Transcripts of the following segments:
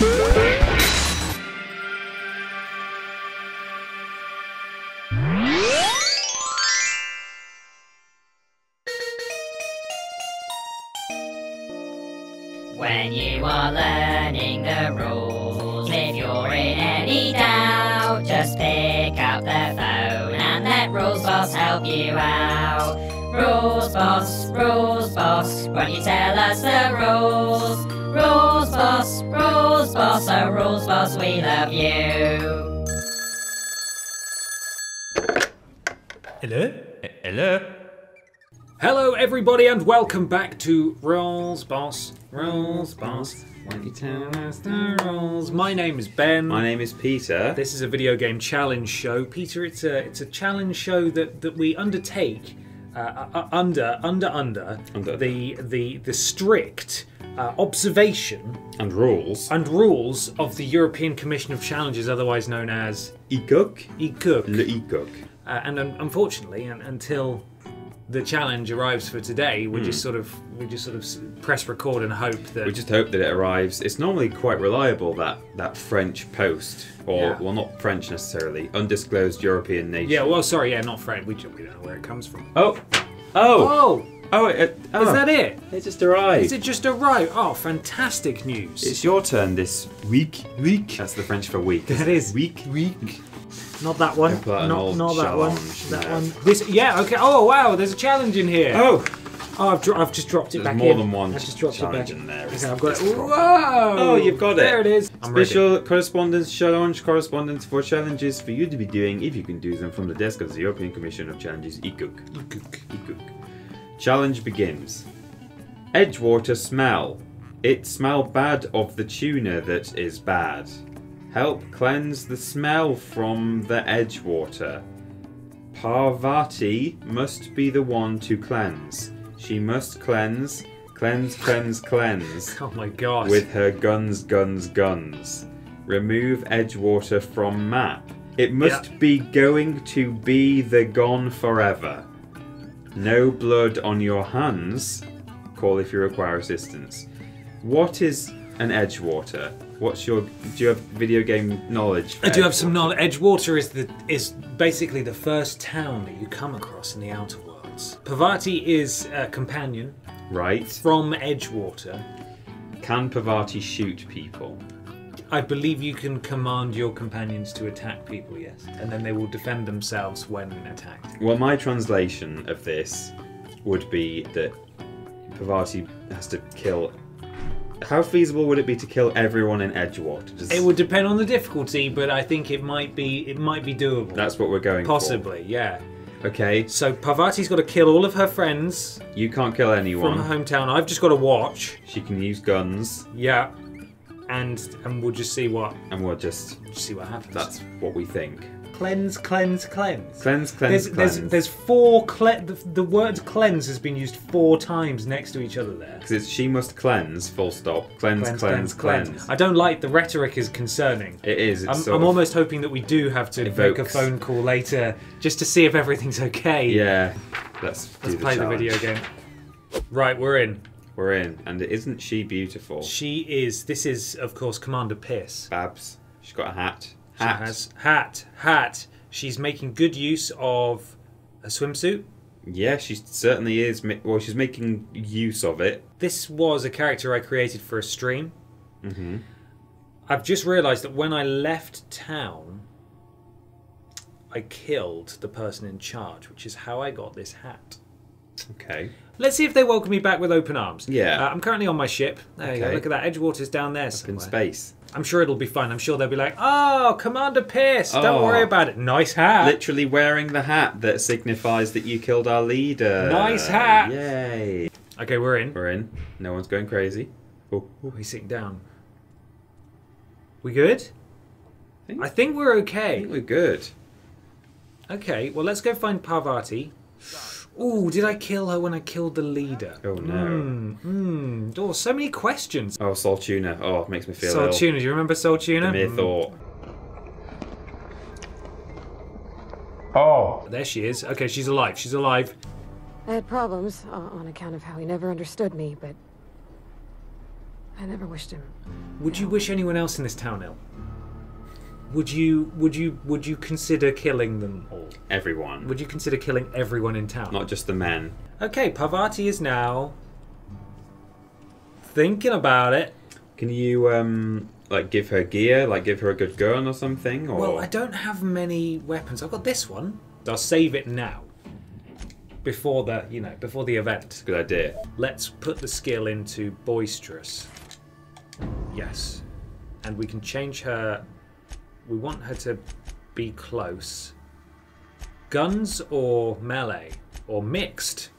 When you are learning the rules, if you're in any doubt, just pick up the phone and let Rules Boss help you out. Rules Boss, Rules Boss, when you tell us the rules. Rules Boss, oh Rules Boss, we love you. Hello? Hello? Hello, everybody, and welcome back to Rules Boss. Rules Boss. When you tell us the rules. My name is Ben. My name is Peter. This is a video game challenge show. Peter, it's a it's a challenge show that, that we undertake uh, under under under, Under. the the the strict uh, observation And rules. and rules of the European Commission of Challenges, otherwise known as Ecook. ECOOC. Le Ecook. Uh, and un- unfortunately, un- until the challenge arrives for today, we just hmm. sort of we just sort of press record and hope that We just hope that it arrives. It's normally quite reliable that that French post, or Yeah. well, not French necessarily, undisclosed European nation. yeah. Well, sorry, yeah, not French. We, ju- we don't know where it comes from. Oh, oh, Oh, oh! It, oh. is ah. that it? It just arrived. Is it just a right? Oh, fantastic news! It's your turn this week. Week. That's the French for week. That is week. Week. Not that one. Hope an Not, old not that one. That no. one. This. Yeah. Okay. Oh wow. There's a challenge in here. Oh, Oh, I've, dro- I've just dropped it there's back more in. than one I've just dropped it back in there. Okay, I've got it. It's Whoa! Oh, you've got it. There it is. I'm ready. Special correspondence challenge correspondence for challenges for you to be doing if you can do them from the desk of the European Commission of Challenges ECOOC. ECOOC. Challenge begins. Edgewater smell. It smell bad of the tuna that is bad. Help cleanse the smell from the Edgewater. Parvati must be the one to cleanse. She must cleanse, cleanse, cleanse, cleanse Oh my gosh. with her guns, guns, guns. Remove Edgewater from map. It must Yeah. be going to be the gone forever. No blood on your hands. Call if you require assistance. What is an Edgewater? What's your? Do you have video game knowledge? I do have some knowledge. Edgewater is the is basically the first town that you come across in the Outer Worlds. Parvati is a companion Right. from Edgewater. Can Parvati shoot people? I believe you can command your companions to attack people, yes, and then they will defend themselves when attacked. Well, my translation of this would be that Parvati has to kill. How feasible would it be to kill everyone in Edgewater? Does- It would depend on the difficulty, but I think it might be it might be doable. That's what we're going Possibly, yeah. Okay, So Parvati's got to kill all of her friends you can't kill anyone from her hometown. I've just got to watch. She can use guns, Yeah, and and we'll just see what and we'll just. just see what happens. That's what we think. Cleanse, cleanse, cleanse. Cleanse, cleanse, There's, cleanse. there's, there's four. Cle- the, the word cleanse has been used four times next to each other there. Because it's she must cleanse, full stop. Cleanse, cleanse, cleanse. I don't like the rhetoric is concerning. It is. It's I'm, I'm almost hoping that we do have to make a phone call later just to see if everything's okay. Yeah. Let's, Let's the play the video game. Right, we're in. We're in, and isn't she beautiful? She is. This is, of course, Commander Pierce. Babs. She's got a hat. She Hat. has hat, hat. She's making good use of a swimsuit. Yeah, she certainly is. Well, she's making use of it. This was a character I created for a stream. Mm-hmm. I've just realised that when I left town, I killed the person in charge, which is how I got this hat. Okay. Let's see if they welcome me back with open arms. Yeah. Uh, I'm currently on my ship. There you go. Look at that. Edgewater's down there Up in space. I'm sure it'll be fine. I'm sure they'll be like, "Oh, Commander Pierce, don't Oh. worry about it. Nice hat." Literally wearing the hat that signifies that you killed our leader. Nice hat. Yay. Okay, we're in. We're in. No one's going crazy. Oh, Oh, he's sitting down. We good? think- I think we're I okay. think we're good. Okay, well, let's go find Parvati. Ooh, did I kill her when I killed the leader? Oh, no. Hmm. Hmm. Oh, so many questions. Oh, Saltuna. Oh, it makes me feel Soul ill. Tuna, do you remember Saltuna? The mere Hmm. thought. Oh, There she is. Okay, she's alive. She's alive. I had problems uh, on account of how he never understood me, but I never wished him. Would you wish anyone else in this town ill? Would you would you would you consider killing them all? Everyone. Would you consider killing everyone in town? Not just the men. Okay, Parvati is now thinking about it. Can you um like give her gear, like give her a good gun or something? Or Well, I don't have many weapons. I've got this one. I'll save it now. Before the you know, before the event. good idea. Let's put the skill into boisterous. Yes. And we can change her. We want her to be close. Guns or melee? Or mixed?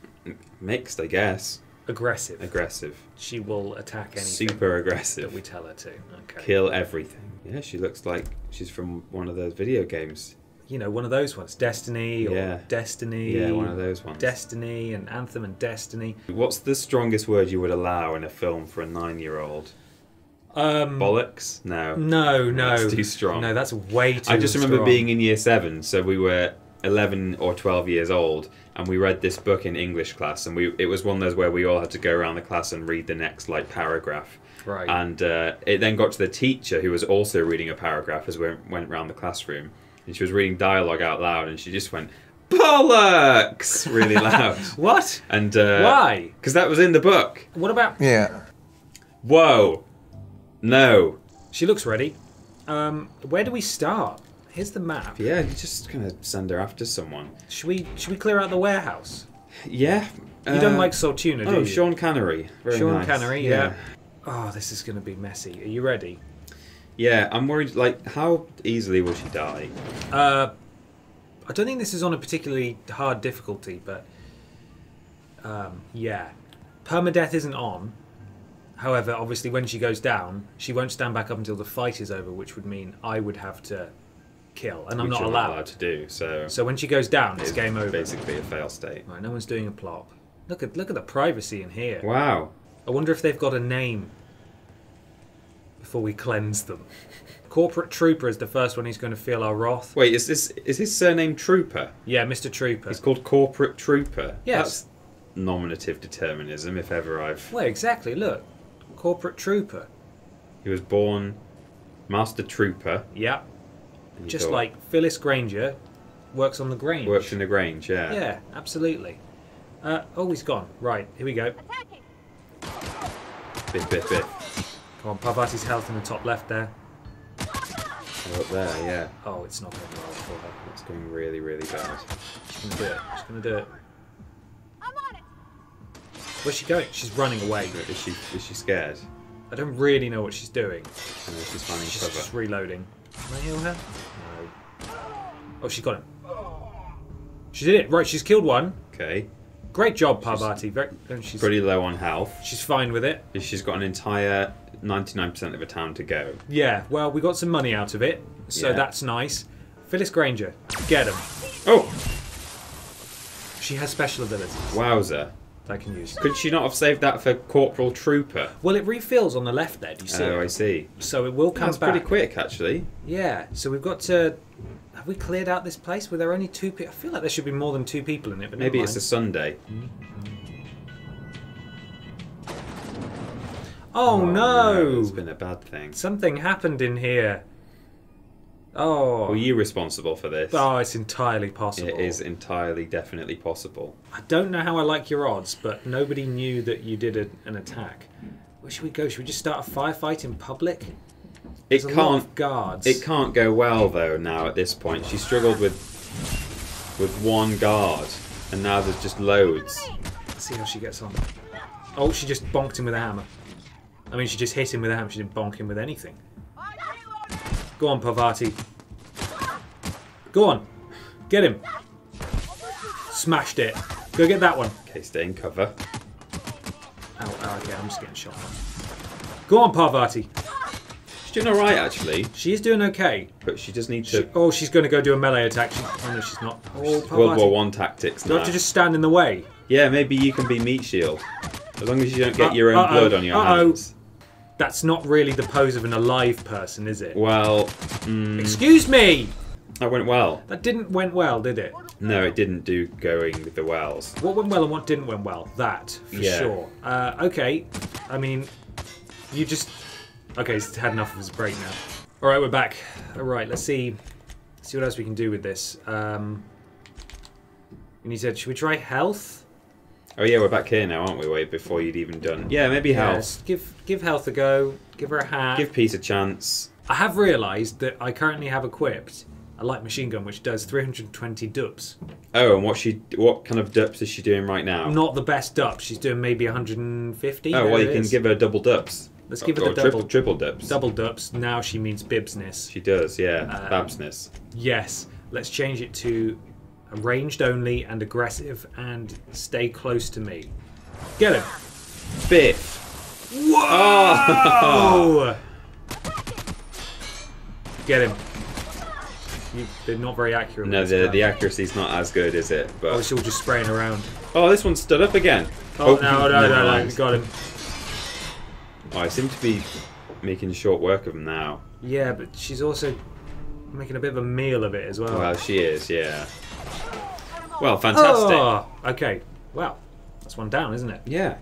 Mixed, I guess. Aggressive. Aggressive. She will attack anything Super aggressive. that we tell her to. Okay. Kill everything. Yeah, she looks like she's from one of those video games. You know, one of those ones. Destiny or Yeah. Destiny. Yeah, one of those ones. Destiny and Anthem and Destiny. What's the strongest word you would allow in a film for a nine-year-old? Um, Bollocks? No. No, no. That's too strong. No, that's way too I just remember strong. being in year seven, so we were 11 or 12 years old, and we read this book in English class, and we it was one of those where we all had to go around the class and read the next like paragraph. Right. And uh, it then got to the teacher who was also reading a paragraph as we went around the classroom, and she was reading dialogue out loud, and she just went bollocks really loud. What? And uh, Why? Because that was in the book. What about? Yeah. Whoa. No. She looks ready. Um, where do we start? Here's the map. Yeah, you just kind of send her after someone. Should we should we clear out the warehouse? Yeah. You don't uh, like Saltuna, do Oh, you? Sean Cannery. Very Sean nice. Cannery, yeah. Oh, this is going to be messy. Are you ready? Yeah, I'm worried. Like, how easily will she die? Uh, I don't think this is on a particularly hard difficulty, but um, yeah, permadeath isn't on. However, obviously, when she goes down, she won't stand back up until the fight is over, which would mean I would have to kill, and I'm Which not you're allowed. to do. So, So when she goes down, it's game over. Basically, a fail state. Right, no one's doing a plop. Look at look at the privacy in here. Wow. I wonder if they've got a name before we cleanse them. Corporate Trooper is the first one who's going to feel our wrath. Wait, is this is his surname Trooper? Yeah, Mr. Trooper. He's called Corporate Trooper. Yes. That's nominative determinism, if ever I've. Well, exactly. Look, Corporate Trooper. He was born Master Trooper. Yeah, just thought, like Phyllis Granger works on the Grange. works in the Grange. Yeah. Yeah, absolutely. Uh, oh, he's gone. Right, here we go. Biff, biff, biff. Come on, Parvati's health in the top left there. Oh, up there. Yeah. Oh, it's not going well for her. It's going really, really bad. She's going to do it. She's going to do it. Where's she going? She's running away. Is she is she scared? I don't really know what she's doing. I know she's finding She's cover. just reloading. Can I heal her? No. Oh, she got him. She did it. Right, she's killed one. Okay. Great job, Parvati. Very, and she's, Pretty low on health. she's fine with it. She's got an entire 99% of a town to go. Yeah, well, we got some money out of it, so Yeah. that's nice. Phyllis Granger, get him. Oh! She has special abilities Wowzer. That I can use. Could she not have saved that for Corporal Trooper? Well, it refills on the left there, do you see? Oh, I see. So it will come That's back. pretty quick, actually. Yeah, so we've got to. Have we cleared out this place? Were there only two people? I feel like there should be more than two people in it, but Maybe it's a mind. Sunday. Oh, oh no! It's been a bad thing. Something happened in here. Oh. Were you responsible for this? Oh, it's entirely possible. It is entirely, definitely possible. I don't know how I like your odds, but nobody knew that you did a, an attack. Where should we go? Should we just start a firefight in public? It There's lot can't. guards. It can't go well though. Now at this point, she struggled with with one guard, and now there's just loads. Let's see how she gets on. Oh, she just bonked him with a hammer. I mean, she just hit him with a hammer. She didn't bonk him with anything. Go on, Parvati. Go on. Get him. Smashed it. Go get that one. Okay, stay in cover. Ow, ow, okay, I'm just getting shot. Go on, Parvati. She's doing all right actually, She is doing okay. but she does need She, to oh, she's going to go do a melee attack. She, oh, no, she's not. Oh. World War One tactics Do I have to just stand in the way? Yeah, maybe you can be meat shield, as long as you don't get Uh, your own uh-oh, blood on your uh-oh. hands. That's not really the pose of an alive person, is it? Well, mm, Excuse me! that went well. That didn't went well, did it? No, it didn't do going with the wells. What went well and what didn't went well? That, for Yeah. sure. Uh, okay, I mean, You just. Okay, he's had enough of his break now. Alright, we're back. Alright, let's see. see what else we can do with this. Um. And he said, should we try health? Oh yeah, we're back here now, aren't we? Wait, before you'd even done. Yeah, maybe health. Yes, give give health a go. Give her a hat. Give Pete a chance. I have realised that I currently have equipped a light machine gun which does 320 dupes. Oh, and what she? What kind of dups is she doing right now? Not the best dup. She's doing maybe 150. oh, well, you can give her double dups. Let's give her the double triple dups. double dups. Now she means bibsness. She does, yeah. Uh, Babsness. Yes. Let's change it to ranged only and aggressive and stay close to me. Get him. Biff. Whoa! Get him. You, they're not very accurate. No, the the accuracy's not as good, is it? Oh, But it's all just spraying around. oh, this one stood up again. Oh, no, no, never no, no, mind. we got him. Oh, I seem to be making short work of them now. Yeah, but she's also making a bit of a meal of it as well. Well, she is, yeah. Well, fantastic. Oh, okay. Well, that's one down, isn't it? Yeah.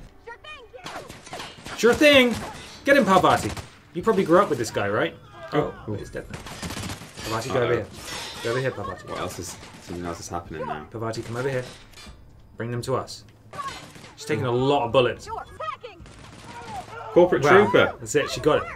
Sure thing. Get him, Parvati. You probably grew up with this guy, right? Oh. oh he's dead now. Parvati, go over Uh-oh. here. Go over here, Parvati. What else is something else is happening now? Parvati, come over here. Bring them to us. She's taking a lot of bullets. Corporate Wow. Trooper. That's it. She got it.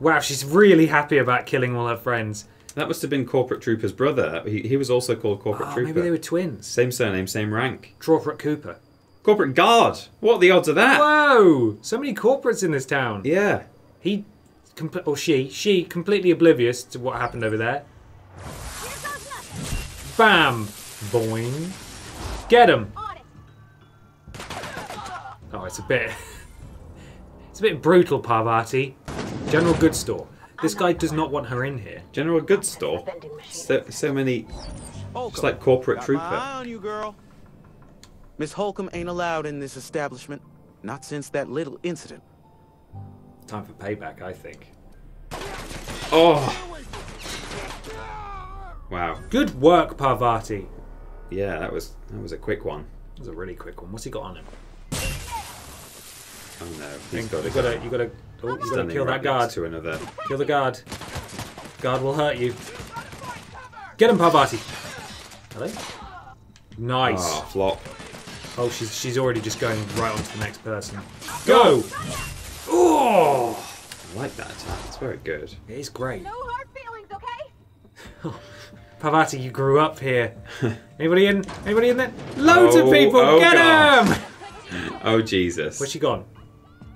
Wow, she's really happy about killing all her friends. That must have been Corporate Trooper's brother. He, he was also called Corporate Oh, Trooper. maybe they were twins. Same surname, same rank. Corporate Cooper. Corporate Guard. What are the odds of that? Whoa! So many corporates in this town. Yeah. He, or she, she completely oblivious to what happened over there. Bam! Boing. Get him! Oh, it's a bit. It's a bit brutal, Parvati. General Goods Store. This guy does not want her in here. General Goods Store. So, so many. Just like Corporate Trooper. On you, girl. Miss Holcomb ain't allowed in this establishment. Not since that little incident. Time for payback, I think. Oh. Wow. Good work, Parvati. Yeah, that was that was a quick one. That was a really quick one. What's he got on him? Oh no, he's got you to gotta, you gotta, oh, you gotta kill that guard. to another. Kill the guard. Guard will hurt you. Get him, Parvati. Hello. Nice. Ah, flop. Oh, she's she's already just going right on to the next person. Go! Oh! I like that attack. It's very good. It is great. No hard feelings, okay? Parvati, you grew up here. Anybody in? Anybody in there? Loads of Oh, people. oh Get God. him! Oh Jesus. Where's she gone?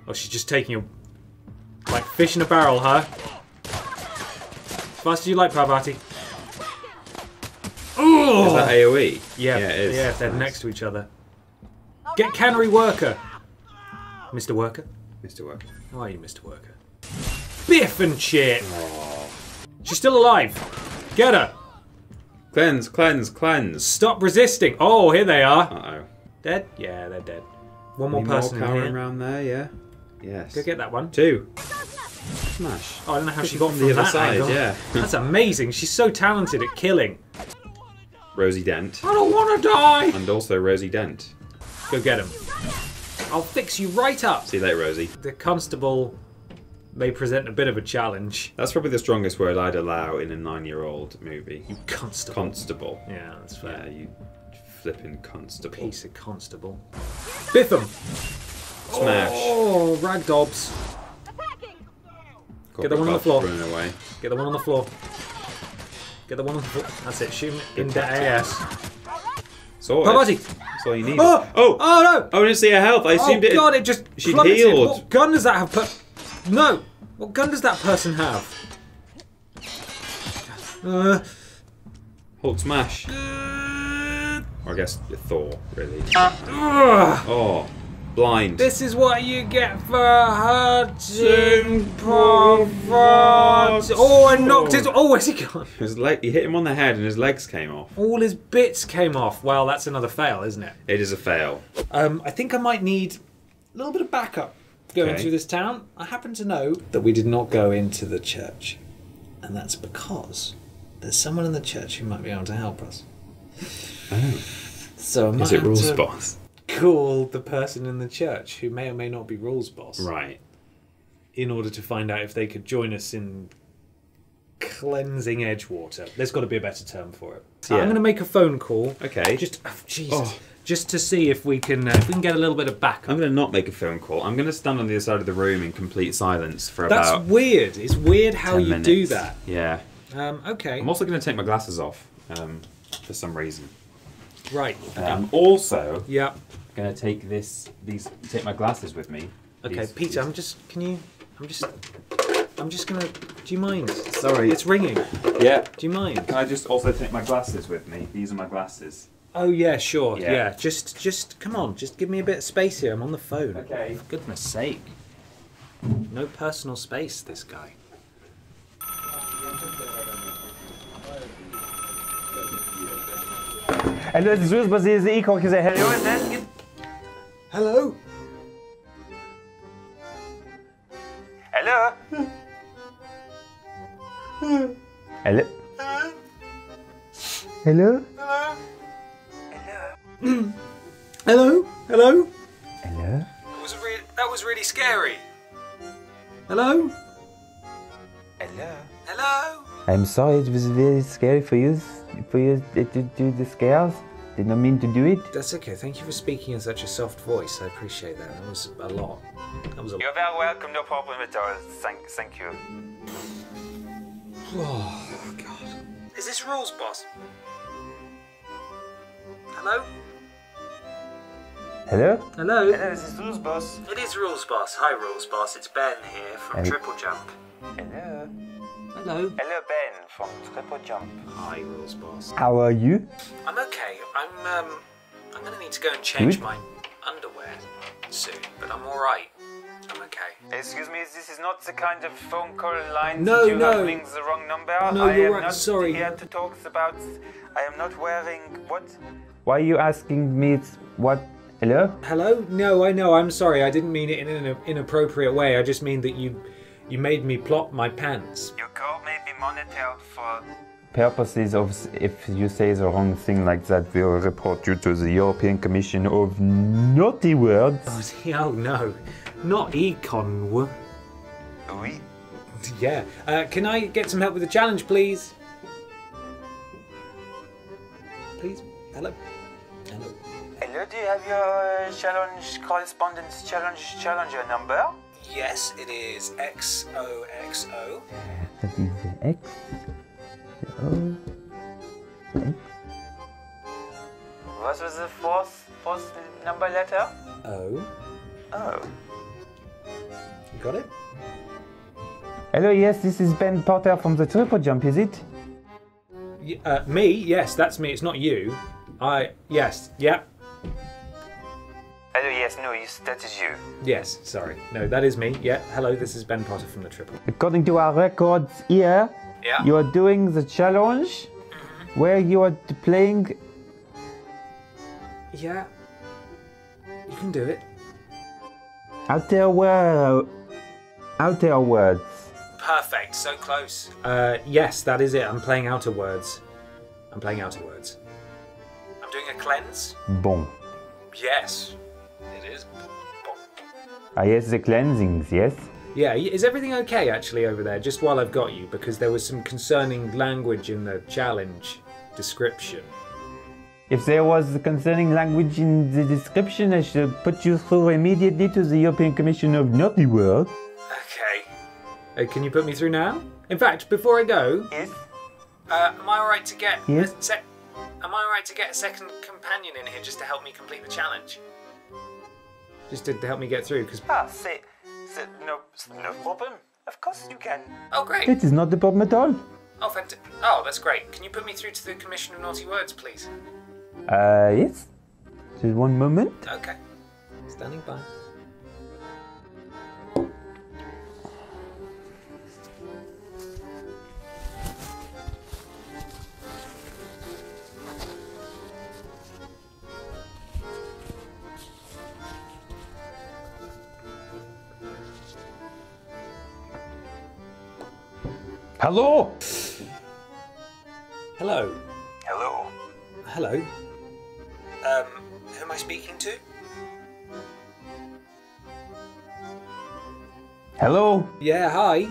Oh, she's just taking a like fish in a barrel, huh? Fast as you like, Parvati. Is Oh! that AOE? Yeah, Yeah, it is. Yeah, if they're Nice. next to each other. Get Cannery Worker! Mr. Worker? Mr. Worker. How are you, Mr. Worker? Biff and Chip! She's still alive! Get her! Cleanse, cleanse, cleanse. Stop resisting! Oh, here they are! Uh oh. Dead? Yeah, they're dead. One more Any person more in cowering here. around there, yeah? Yes. Go get that one. Two. Smash. Oh, I don't know how she got from the other that side, angle. yeah. That's amazing. She's so talented at killing. Rosie Dent. I don't want to die! And also Rosie Dent. Go get him. I'll fix you right up. See you later, Rosie. The constable may present a bit of a challenge. That's probably the strongest word I'd allow in a nine-year-old movie. You constable. Constable. yeah, that's fair. Yeah, you flipping constable. Piece of constable. Biff him! Smash. Oh, ragdobs. Attacking! Get the one on the floor. Away. Get the one on the floor. Get the one on the floor. That's it. Shoot him in the ass. Sorted. Parvati! That's all you need. Oh! Oh! Oh no! Oh, I didn't see her health. I Oh assumed it. god, it just she'd healed. What gun does that have? No. What gun does that person have? Uh, Hulk smash. Or I guess Thor, really. ugh. Oh, blind. This is what you get for hurting Parvati. Oh, I knocked his. Oh, where's he gone? His leg. You hit him on the head, and his legs came off. All his bits came off. Well, that's another fail, isn't it? It is a fail. Um, I think I might need a little bit of backup going Okay. through this town. I happen to know that we did not go into the church, and that's because there's someone in the church who might be able to help us. Oh. So I might Is it rules to boss? Call the person in the church who may or may not be rules boss. Right. in order to find out if they could join us in cleansing Edgewater. There's got to be a better term for it. Yeah. I'm going to make a phone call. Okay. Just oh, Jesus. Oh. Just to see if we can uh, if we can get a little bit of backup. I'm going to not make a phone call. I'm going to stand on the other side of the room in complete silence for That's about That's weird. It's weird how you minutes. do that. Yeah. Um, okay. I'm also going to take my glasses off um, for some reason. Right. I'm also Yeah. going to take this these take my glasses with me. Okay, These- Peter. I'm just. Can you? I'm just. I'm just gonna. Do you mind? Sorry. It's ringing. Yeah. Do you mind? Can I just also take my glasses with me? These are my glasses. Oh yeah, sure. Yeah. Yeah. Just, just come on. Just give me a bit of space here. I'm on the phone. Okay. For goodness sake. No personal space. This guy. Hello, this is Buzzy, the Eco, is hello, and then Hello. Hello? Hello? Hello? Hello. Hello. Hello? That was really. That was really scary. Hello. Hello? Hello. I'm sorry, it was very scary for you, for you to do the scales. Did not mean to do it. That's okay. Thank you for speaking in such a soft voice. I appreciate that. That was a lot. That was a. You're very welcome, no problem at all. Thank, thank you. Oh God. Is this rules, boss? Hello. Hello? Hello. Hello, this is Rules Boss. It is Rules Boss. Hi, Rules Boss. It's Ben here from Hey. Triple Jump. Hello? Hello. Hello, Ben from Triple Jump. Hi, Rules Boss. How are you? I'm okay. I'm um, I'm gonna need to go and change Good. my underwear soon, but I'm all right. I'm okay. Excuse me, this is not the kind of phone call line No, that you no. are ringing the wrong number. No, I you're am right, not sorry. here to talk about. I am not wearing what? Why are you asking me what? Hello? Hello? No, I know. I'm sorry. I didn't mean it in an inappropriate way. I just mean that you, you made me plop my pants. Your call may be monitored for purposes of if you say the wrong thing like that, we'll report you to the European Commission of Naughty Words. Oh no, not econ. wo- Oui. Yeah. Uh, can I get some help with the challenge, please? Please. Hello. Hello. Hello, do you have your uh, challenge correspondence challenge challenger number? Yes, it is XOXO. That is the X. The O. X. What was the fourth fourth number letter? O. Oh. You got it? Hello, yes, this is Ben Potter from the Triple Jump, is it? Y- uh, me? Yes, that's me. It's not you. I. Yes. Yeah. Hello, yes, no, yes, that is you. Yes. Sorry. No, that is me. Yeah. Hello. This is Ben Potter from the Triple. According to our records here, Yeah. you are doing the challenge where you are playing. Yeah. You can do it. Out Outer word. Outer words. Perfect. So close. Uh, yes, that is it. I'm playing Outer Words. I'm playing Outer Words. I'm doing a cleanse. Bon. Yes. It is. Ah, yes, the cleansings, yes? Yeah, is everything okay actually over there? Just while I've got you, because there was some concerning language in the challenge description. If there was concerning language in the description, I should put you through immediately to the European Commission of Naughty World. Okay. Uh, can you put me through now? In fact, before I go, Yes? uh, am I alright to get Yes? a sec- Am I alright to get a second companion in here just to help me complete the challenge? Just to, to help me get through, because Ah, say, say, no, no problem. Of course you can. oh great, It is not the problem at all. oh fant- oh that's great. Can you put me through to the Commission of Naughty Words, please? Uh, yes? Just one moment. Okay, standing by. Hello? Hello. Hello. Hello. Um, who am I speaking to? Hello? Yeah, hi.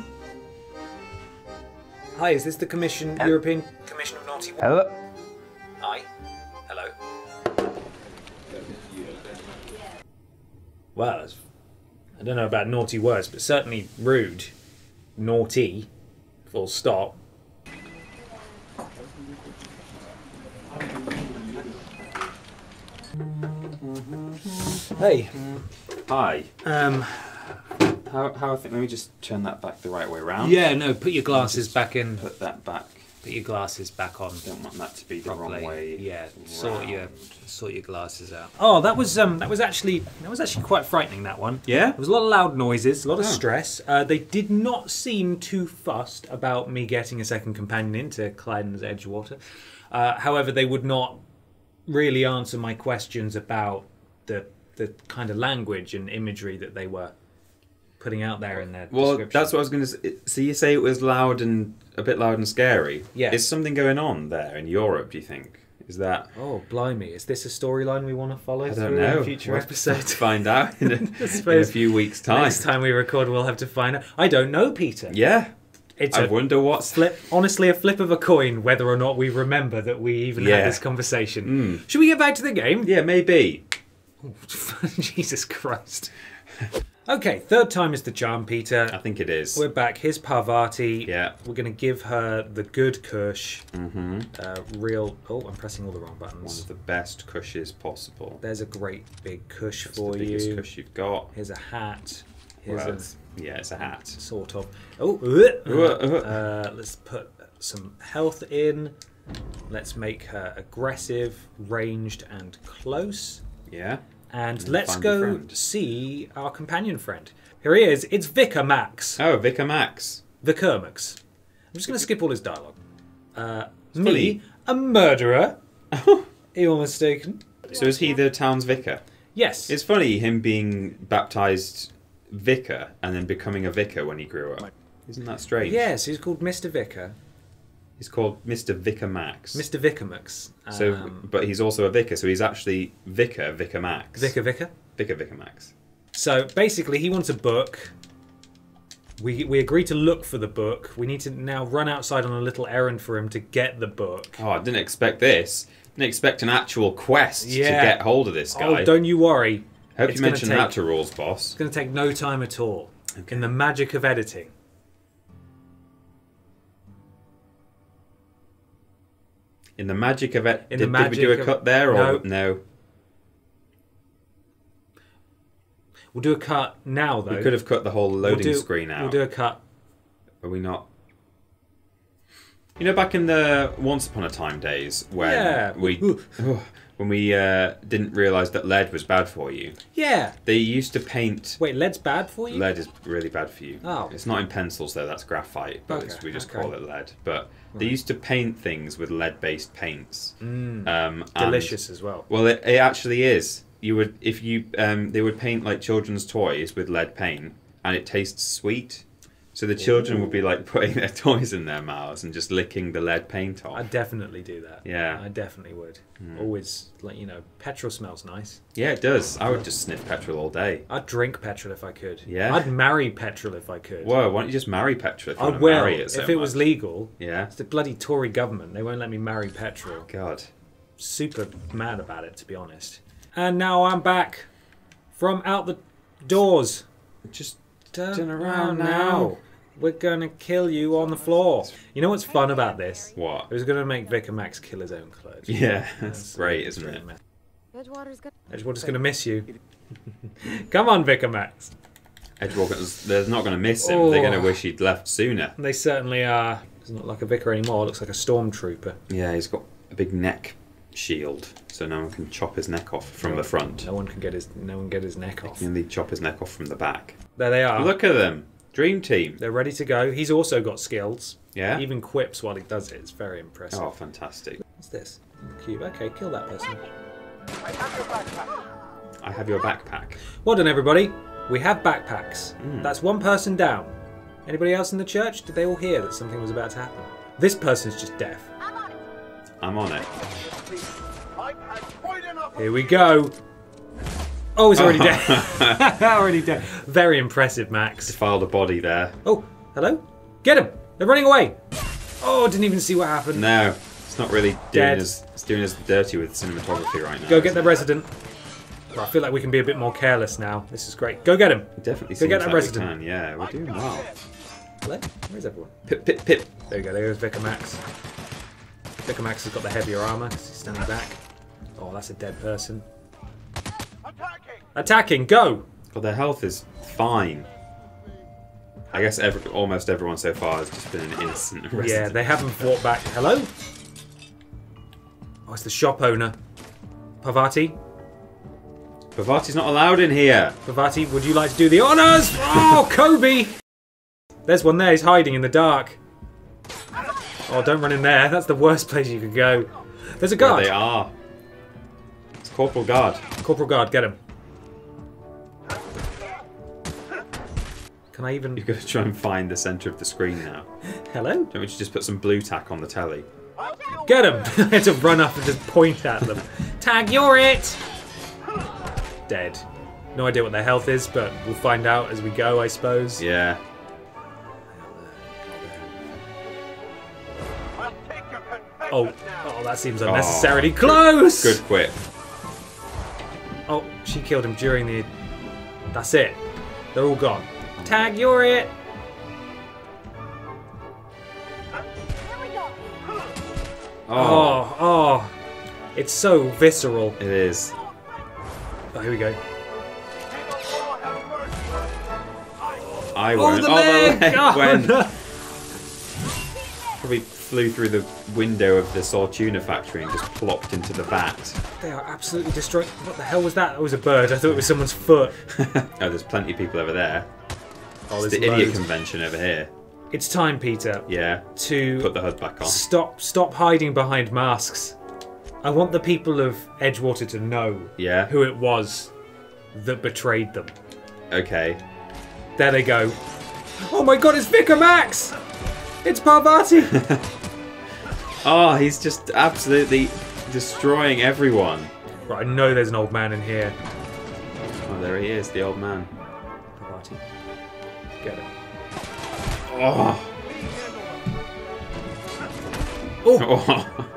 Hi, is this the Commission, European Commission of Naughty? Words? Hello? Hi. Hello. Well, I don't know about naughty words, but certainly rude. Naughty. Full stop. Hey. Hi. Um. How, how I think, let me just turn that back the right way around. Yeah. No. Put your glasses back in. Put that back. Put your glasses back on. Don't want that to be the properly. wrong way. Yeah, sort your sort your glasses out. Oh, that was um that was actually that was actually quite frightening. That one. Yeah? There was a lot of loud noises, a lot of Oh. stress. Uh, they did not seem too fussed about me getting a second companion into Clyden's Edgewater. Uh, however, they would not really answer my questions about the the kind of language and imagery that they were putting out there in their Well, description. that's what I was going to say. So you say it was loud and a bit loud and scary. Yeah. Is something going on there in Europe? Do you think? Is that? Oh, blimey! Is this a storyline we want to follow I through don't know. future We'll have to find out in a, in a few weeks' time. Next time we record, we'll have to find out. I don't know, Peter. Yeah. It's I a wonder what flip. Honestly, a flip of a coin whether or not we remember that we even Yeah. had this conversation. Mm. Should we get back to the game? Yeah, maybe. Jesus Christ. Okay, third time is the charm, Peter. I think it is. We're back. Here's Parvati. Yeah. We're going to give her the good Kush. Mm-hmm. Uh, real. Oh, I'm pressing all the wrong buttons. One of the best cushes possible. There's a great big Kush It's for the biggest you. cush you've got. Here's a hat. Here's Well, a it's- yeah, it's a hat. sort of. Oh, uh, Uh, uh. uh, let's put some health in. Let's make her aggressive, ranged, and close. Yeah. And And let's go see our companion friend. Here he is. It's Vicar Max. Oh, Vicar Max. Vicar Max. I'm just going to skip all his dialogue. Uh, me, funny. a murderer. You're mistaken. So is he the town's vicar? Yes. It's funny him being baptized vicar and then becoming a vicar when he grew up. Isn't that strange? yes, he's called Mr. Vicar. He's called Mr. Vicar Max. Mr. Vicar Max. So, Um, but he's also a vicar, so he's actually vicar Vicar Max. Vicar Vicar. Vicar Vicar Max. So basically, he wants a book. We we agree to look for the book. We need to now run outside on a little errand for him to get the book. Oh, I didn't expect this. Didn't expect an actual quest to get hold of this guy. Oh, don't you worry. Hope it's you mentioned take- that to Rules Boss. It's going to take no time at all. Okay. In the magic of editing. In the magic of it, did, did we do a cut there or No. no? We'll do a cut now, though. We could have cut the whole We'll loading do- screen out. We'll do a cut. Are we not? You know, back in the Once Upon a Time days when Yeah. we Ooh. Oh, when we uh, didn't realise that lead was bad for you, Yeah. they used to paint. Wait, lead's bad for you? Lead is really bad for you. Oh. It's not in pencils though. That's graphite, but Okay, it's, we just okay. call it lead. But they used to paint things with lead-based paints. Mm. Um, and- Delicious as well. well, it, it actually is. You would if you um, they would paint like children's toys with lead paint, and it tastes sweet. So the children would be like putting their toys in their mouths and just licking the lead paint off. I'd definitely do that. Yeah. I definitely would. Mm. Always, like, you know, petrol smells nice. Yeah, it does. I would just sniff petrol all day. I'd drink petrol if I could. Yeah? I'd marry petrol if I could. Whoa, why don't you just marry petrol if you I want to marry it so if it was legal. Yeah. It's the bloody Tory government. They won't let me marry petrol. God. Super mad about it, to be honest. And now I'm back from out the doors. Just Turn, Turn around around now. now. We're gonna kill you on the floor. You know what's fun about this? what? It was gonna make Vicar Max kill his own clothes. Yeah, that's great, isn't it? Edgewater's good. Edgewater's gonna miss you. Come on, Vicar Max. Edgewalkers, they're not going to miss him. They're going to Oh. wish he'd left sooner. They certainly are. Doesn't look like a vicar anymore. Looks like a stormtrooper. Yeah, he's got a big neck shield, so no one can chop his neck off from the front. No one can get his no one get his neck off. You can only chop his neck off from the back. There they are. Look at them, dream team. They're ready to go. He's also got skills. Yeah. He even quips while he does it. It's very impressive. Oh, fantastic! What's this? Cube. Okay, kill that person. I have your backpack. I have your backpack. Well done, everybody. We have backpacks. Hmm. That's one person down. Anybody else in the church? Did they all hear that something was about to happen? This person's just deaf. I'm on it. I'm on it. Here we go. Oh, he's already dead. already dead. Very impressive, Max. Filed a body there. Oh, hello? Get him! They're running away! Oh, didn't even see what happened. No, it's not really doing Dead. us. It's doing us dirty with cinematography right now. Go get the it? resident. I feel like we can be a bit more careless now. This is great. Go get him. Definitely Go get that like resident. we. Yeah, we're doing well. Hello? Where's everyone? Pip, pip, pip. There you go. There's Vicar Max. Vicar Max has got the heavier armor 'cause he's standing back. Oh, that's a dead person. Attacking! Go! But their health is fine. I guess every, almost everyone so far has just been an innocent Yeah, they haven't fought back. Hello? Oh, it's the shop owner. Parvati? Parvati's not allowed in here. Parvati, would you like to do the honors? Oh, Kobe! There's one there. He's hiding in the dark. Oh, don't run in there. That's the worst place you could go. There's a There guard. they are. It's Corporal Guard. Corporal guard, get him. Can I even? You've got to try and find the centre of the screen now. Hello? Don't we just put some blue tack on the telly? Get him! I had to run up and just point at them. Tag, you're it! Dead. No idea what their health is, but we'll find out as we go, I suppose. Yeah. Oh, oh, that seems oh, unnecessarily close! Good quit. Oh, she killed him during the. That's it. They're all gone. Tag, you're it! Here we go. Oh, Oh, oh. It's so visceral. it is. Oh, here we go. I Oh, won't. the leg! Oh, went. no. Probably flew through the window of the Saltuna factory and just plopped into the vat. They are absolutely destroyed. What the hell was that? That was a bird. I thought it was someone's foot. oh, there's plenty of people over there. Oh, It's there's the idiot convention over here. It's time, Peter, Yeah. to Put the hood back on. stop stop hiding behind masks. I want the people of Edgewater to know Yeah. who it was that betrayed them. Okay. There they go. Oh my god, it's Vicar Max! It's Parvati! Oh, he's just absolutely destroying everyone. right, I know there's an old man in here. Oh, there he is, the old man. Parvati. Get it. Oh. Oh! Oh,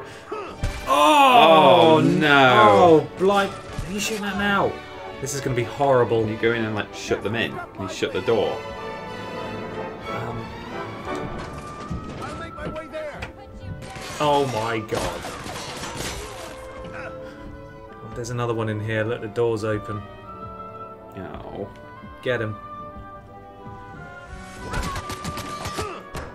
Oh, no. Oh, blind. Are you shooting that now? This is going to be horrible. Can you go in and like shut them in? Can you shut the door? Um, oh my god. Oh, There's another one in here. Look, the door's open. Oh. Get him.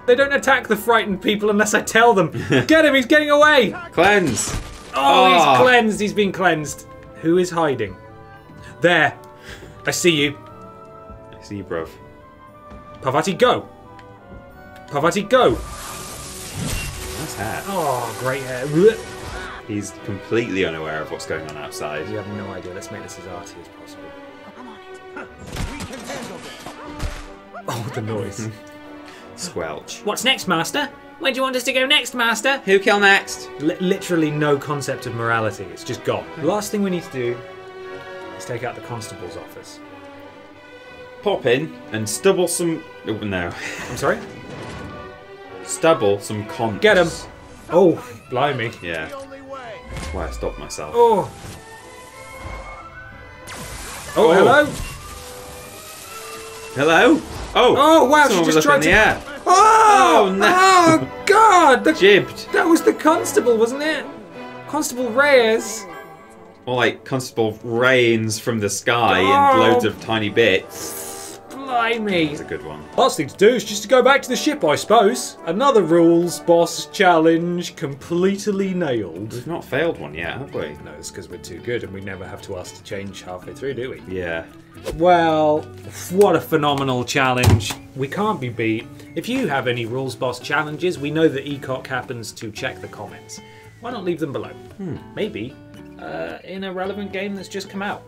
They don't attack the frightened people unless I tell them. Get him, he's getting away! Cleanse! Oh, Ah. he's cleansed, he's been cleansed. Who is hiding? There. I see you. I see you, bruv. Parvati, go! Parvati, go! Nice hat. Oh, great hair. He's completely unaware of what's going on outside. You have no idea. Let's make this as arty as possible. I'm on it. Oh, the noise. Squelch. What's next, Master? Where do you want us to go next, Master? Who kill next? Li- literally no concept of morality. It's just gone. The last thing we need to do is take out the constable's office. Pop in and stubble some. Oh, no. I'm sorry? Stubble some cons. Get him! Oh, blimey. Yeah. That's why I stopped myself. Oh. Oh, Oh. hello? Hello? Oh! Oh, wow, she just was tried in to- the air. Oh, no. Oh, God! The- Jibbed. that was the constable, wasn't it? Constable Reyes. Or like Constable rains from the sky in Oh. loads of tiny bits. Blimey. It's a good one. Last thing to do is just to go back to the ship, I suppose. Another rules boss challenge completely nailed. We've not failed one yet, have we? No, it's because we're too good and we never have to ask to change halfway through, do we? Yeah. Well, what a phenomenal challenge. We can't be beat. If you have any rules boss challenges, we know that ECOC happens to check the comments. Why not leave them below? Maybe uh, in a relevant game that's just come out.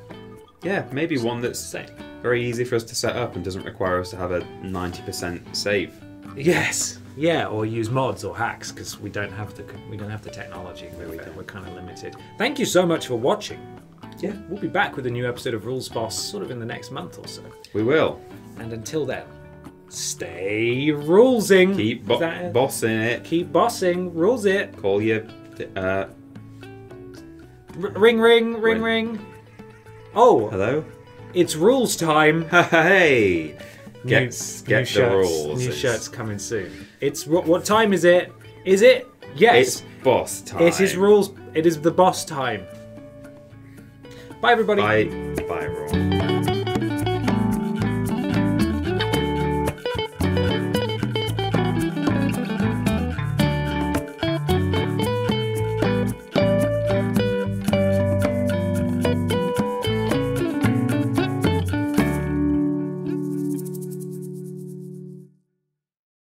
Yeah, maybe one that's very easy for us to set up and doesn't require us to have a 90% save. Yes. Yeah, or use mods or hacks because we don't have the we don't have the technology. We're, we're kind of limited. Thank you so much for watching. Yeah. we'll be back with a new episode of Rules Boss sort of in the next month or so. We will. And until then, stay rulesing. Keep bo- it? bossing it. Keep bossing. Rules it. Call your. Uh, R- ring, ring, ring, ring. Oh, hello? it's rules time. hey! Get, new, get new the shirts, rules. New It's- shirts coming soon. It's what, what time is it? Is it? Yes. It's boss time. It is rules. It is the boss time. Bye, everybody. Bye. Bye, Raw.